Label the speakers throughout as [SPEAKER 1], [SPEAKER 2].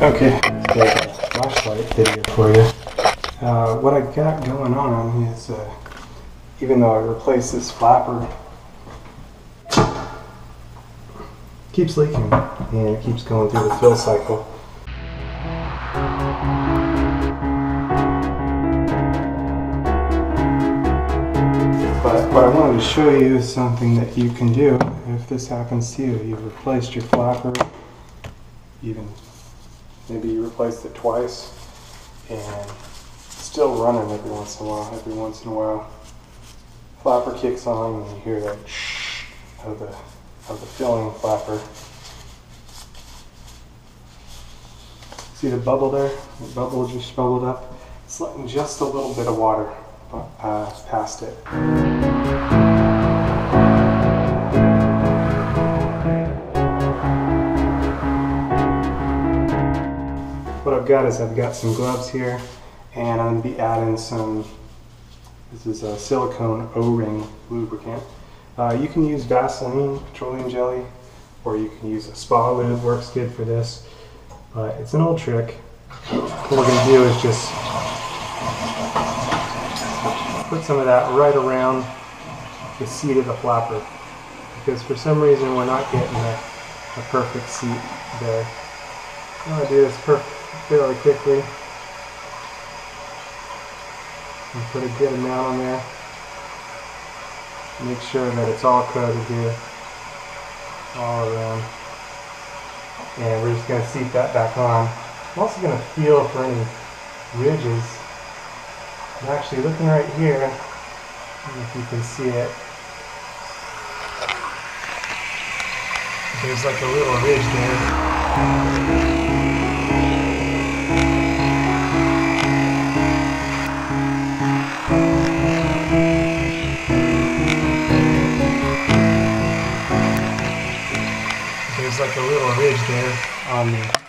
[SPEAKER 1] Okay, flashlight video for you. Uh, what I got going on is, uh, even though I replaced this flapper, keeps leaking and it keeps going through the fill cycle. But what I wanted to show you is something that you can do if this happens to you. You've replaced your flapper, even maybe you replaced it twice, and still running every once in a while. Every once in a while, flapper kicks on and you hear that shh of the of the filling flapper. See the bubble there? The bubble just bubbled up. It's letting just a little bit of water uh, past it. Got is I've got some gloves here and I'm going to be adding some, this is a silicone O-ring lubricant. Uh, you can use Vaseline, petroleum jelly, or you can use a spa lube, works good for this. But it's an old trick. What we're going to do is just put some of that right around the seat of the flapper. Because for some reason we're not getting a, a perfect seat there. I'm going to do this fairly quickly. And put a good amount on there. Make sure that it's all coated here. All around. And we're just going to seat that back on. I'm also going to feel for any ridges. I'm actually looking right here, if you can see it. There's like a little ridge there. Little ridge there on the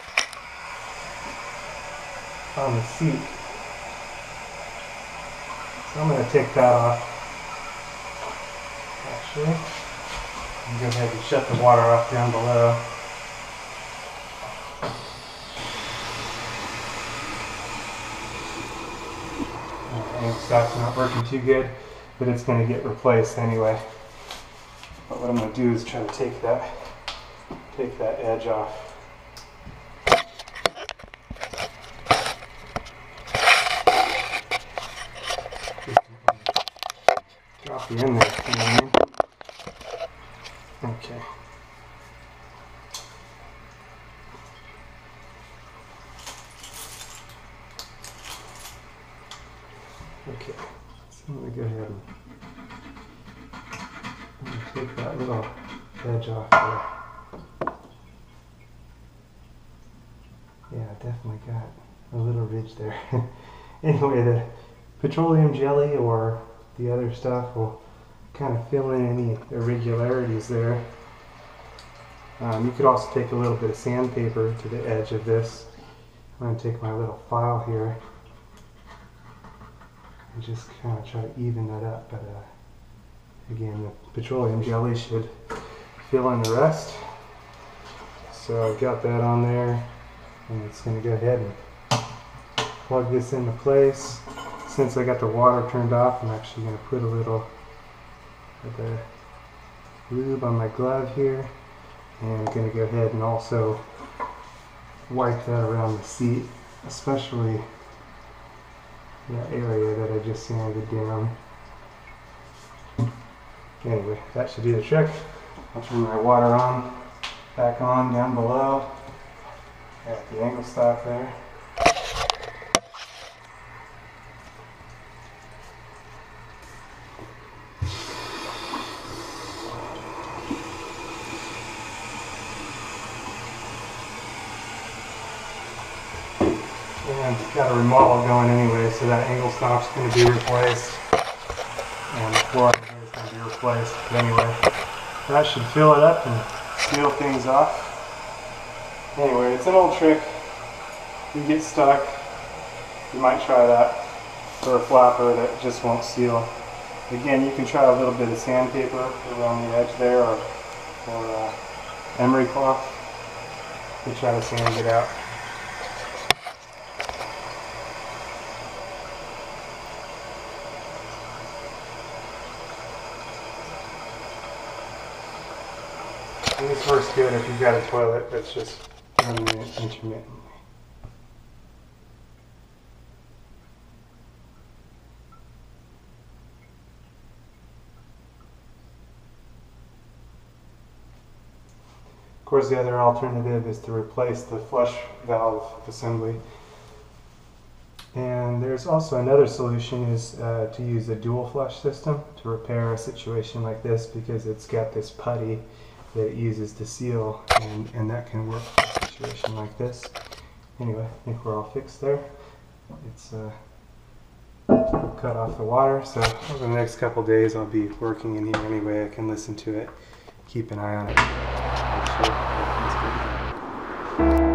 [SPEAKER 1] on the seat. So I'm going to take that off. Actually, I'm going to go ahead and shut the water off down below. Stop's not working too good, but it's going to get replaced anyway. But what I'm going to do is try to take that, take that edge off. Drop you in there, you know I mean? Okay. Okay, so I'm gonna go ahead and, take that little edge off there. Yeah, definitely got a little ridge there. anyway, the petroleum jelly or the other stuff will kind of fill in any irregularities there. Um, you could also take a little bit of sandpaper to the edge of this. I'm going to take my little file here and just kind of try to even that up. But uh, again, the petroleum jelly should fill in the rest. So I've got that on there and it's going to go ahead and plug this into place. Since I got the water turned off, I'm actually going to put a little of the lube on my glove here. And I'm going to go ahead and also wipe that around the seat, especially that area that I just sanded down. Anyway, that should do the trick. I'll turn my water on, back on down below. Got the angle stop there. And got a remodel going anyway, so that angle stop's going to be replaced. And the floor is going to be replaced. Anyway, that should fill it up and seal things off. Anyway, it's an old trick. You get stuck, you might try that for a flapper that just won't seal. Again, you can try a little bit of sandpaper around the edge there or, or uh, emery cloth to try to sand it out. This works good if you've got a toilet that's just intermittently. Of course, the other alternative is to replace the flush valve assembly. And there's also another solution is uh, to use a dual flush system to repair a situation like this because it's got this putty that it uses to seal and, and that can work situation like this. Anyway, I think we're all fixed there. It's uh, cut off the water, so over the next couple days I'll be working in here anyway. I can listen to it, keep an eye on it.